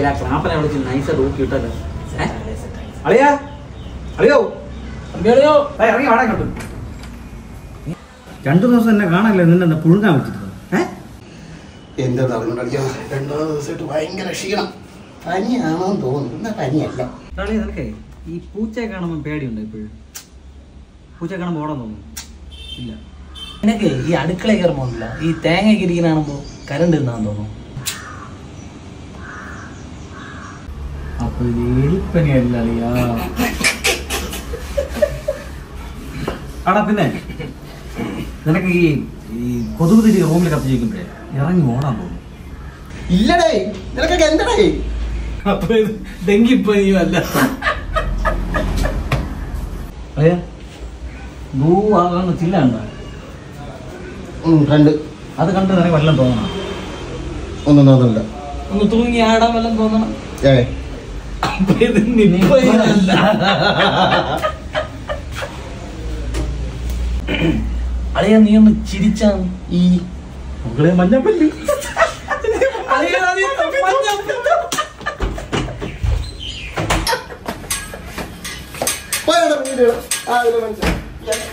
ക്ലാപ്പനെ വിളിച്ച് nice rookie ഇട്ടല്ലോ അളിയാ? അളിയോ? അമ്പിളിയോ ഏയ്, ഇറങ്ങി വാടാ ഇങ്ങോട്ട്. രണ്ടു ദിവസം എന്നെ കാണാനില്ല നിന്നെ എന്താ പുഴുങ്ങാൻ വെച്ചിട്ട് ഏഹ് എന്റെ തലമുണ്ടടിക്കാൻ രണ്ടോ ദിവസമായിട്ട് ഭയങ്കര ക്ഷീണം. പനിയാണോ തോന്നുന്നു. എന്നാ പനിയല്ല. അളി നിനക്കേ ഈ പൂച്ചയെ കാണുമ്പോൾ പേടിയുണ്ട് ഇപ്പോഴും? പൂച്ചയെ കാണുമ്പോൾ ഓടാൻ തോന്നുന്നു. ഇല്ല. നിനക്ക് ഈ അടുക്കള കയറുമ്പോ ഈ തേങ്ങ ഇരിക്കുന്ന കാണുമ്പോ കരണ്ട് തിന്നാൻ തോന്നുന്നു. ഇത് എലിപ്പനിയല്ല അളിയാ ആടാ പിന്നെ നിനക്ക് ഈ ഈ കൊതുക് തിരി റൂമിൽ കത്തിച്ചിരിക്കുമ്പോഴേ ഇറങ്ങി ഓടാൻ തോന്നും. ഇല്ലടേ നിനക്കൊക്കെ എന്തടേ അപ്പൊ ഇത് ഡെങ്കിപ്പനിയും അല്ല. അയ്യാ ഭൂ ആകാന്ന് ചില്ല ഉണ്ടോ രണ്ട്. അത് കണ്ട് നിനക്ക് വല്ലതും തോന്നണം? ഒന്നും തോന്നുന്നില്ല ഒന്ന് തൂങ്ങി ആടാൻ വല്ലതും തോന്നണം. ഏ അപ്പൊ ഇത് നിപ്പയല്ല അളിയ നീ ഒന്ന് ചിരിച്ചാ ഈ മുകളെ മഞ്ഞപ്പല്ലി. ആ മനസ്സിലായി